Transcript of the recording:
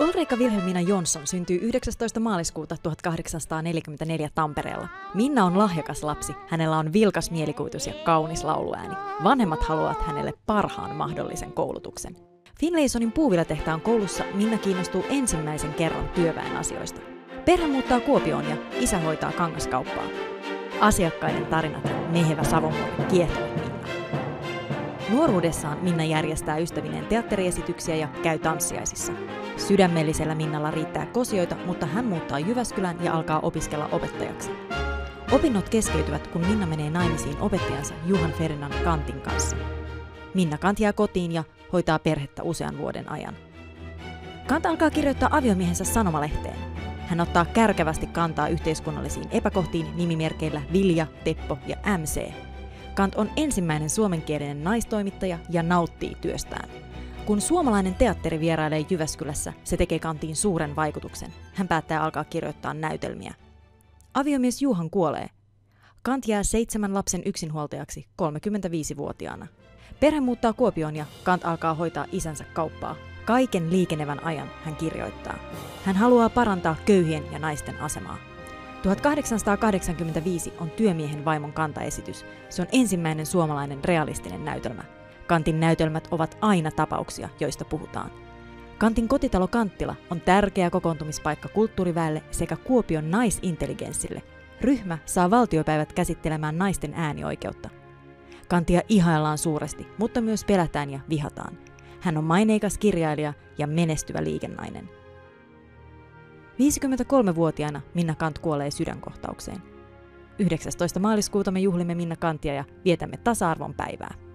Ulrika Wilhelmina Jonsson syntyi 19. maaliskuuta 1844 Tampereella. Minna on lahjakas lapsi. Hänellä on vilkas mielikuvitus ja kaunis lauluääni. Vanhemmat haluavat hänelle parhaan mahdollisen koulutuksen. Finlaysonin puuvilatehtaan koulussa Minna kiinnostuu ensimmäisen kerran työväen asioista. Perhe muuttaa Kuopioon ja isä hoitaa kangaskauppaa. Asiakkaiden tarinat ja mehevä savonmuoto kiehtovat. Nuoruudessaan Minna järjestää ystävineen teatteriesityksiä ja käy tanssiaisissa. Sydämellisellä Minnalla riittää kosioita, mutta hän muuttaa Jyväskylän ja alkaa opiskella opettajaksi. Opinnot keskeytyvät, kun Minna menee naimisiin opettajansa Juhan Ferinan Kantin kanssa. Minna Kant jää kotiin ja hoitaa perhettä usean vuoden ajan. Kant alkaa kirjoittaa aviomiehensä sanomalehteen. Hän ottaa kärkevästi kantaa yhteiskunnallisiin epäkohtiin nimimerkeillä Vilja, Teppo ja MC. Kant on ensimmäinen suomenkielinen naistoimittaja ja nauttii työstään. Kun suomalainen teatteri vierailee Jyväskylässä, se tekee Kantiin suuren vaikutuksen. Hän päättää alkaa kirjoittaa näytelmiä. Aviomies Juhan kuolee. Kant jää seitsemän lapsen yksinhuoltajaksi 35-vuotiaana. Perhe muuttaa Kuopioon ja Kant alkaa hoitaa isänsä kauppaa. Kaiken liikenevän ajan hän kirjoittaa. Hän haluaa parantaa köyhien ja naisten asemaa. 1885 on työmiehen vaimon kantaesitys. Se on ensimmäinen suomalainen realistinen näytelmä. Kantin näytelmät ovat aina tapauksia, joista puhutaan. Kantin kotitalo Kanttila on tärkeä kokoontumispaikka kulttuuriväelle sekä Kuopion naisintelligenssille. Ryhmä saa valtiopäivät käsittelemään naisten äänioikeutta. Kantia ihaillaan suuresti, mutta myös pelätään ja vihataan. Hän on maineikas kirjailija ja menestyvä liikennainen. 53-vuotiaana Minna Kant kuolee sydänkohtaukseen. 19. maaliskuuta me juhlimme Minna Kantia ja vietämme tasa-arvon päivää.